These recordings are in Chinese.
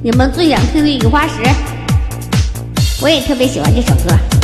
你们最想听的雨花石，我也特别喜欢这首歌。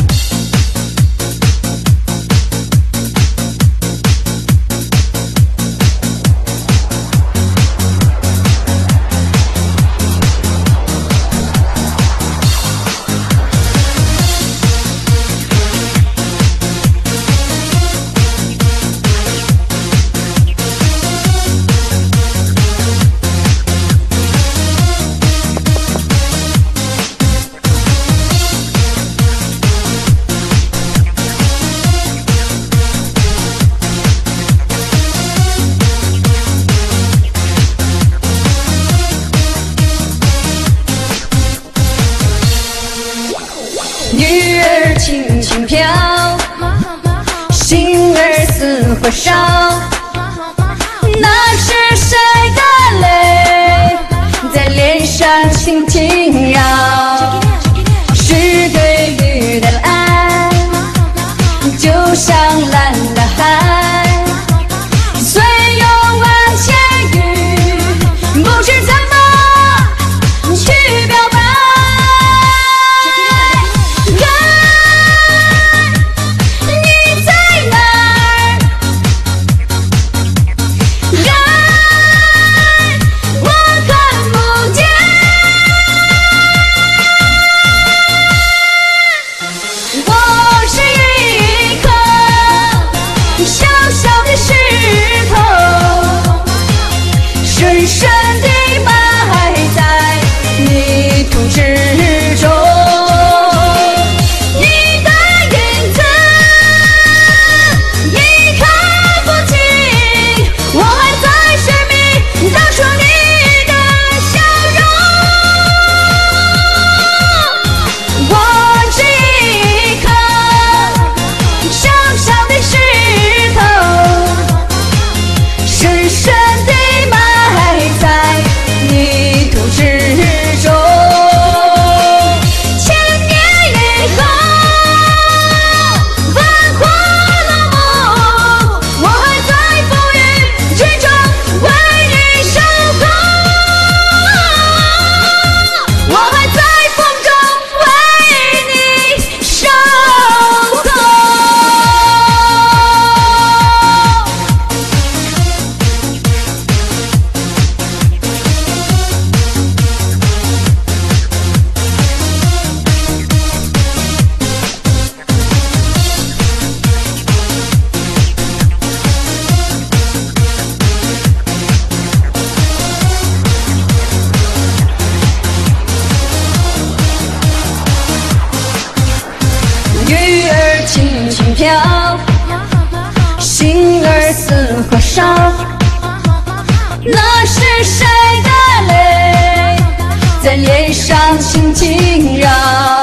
火烧，深深的埋在泥土之中你的影子已看不清我还在寻觅当初你的笑容我是一颗小小的石头深深心儿似火烧那是谁的泪在脸上轻轻绕？